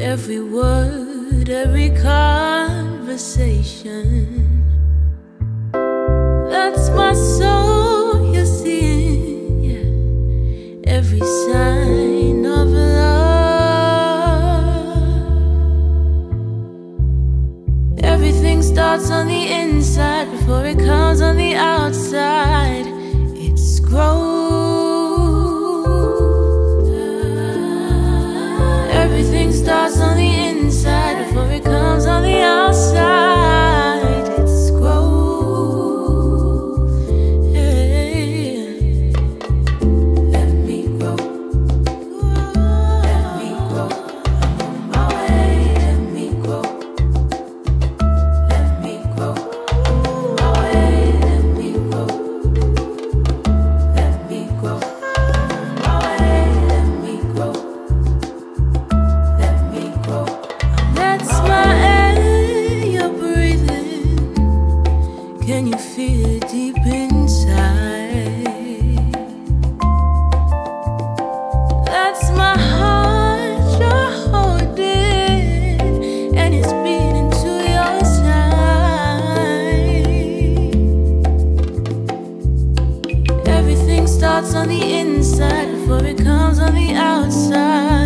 Every word, every conversation. That's my soul you're seeing, yeah. Every sign of love. Everything starts on the inside before it comes on the outside. It's growing. starts on the inside before it comes on the outside.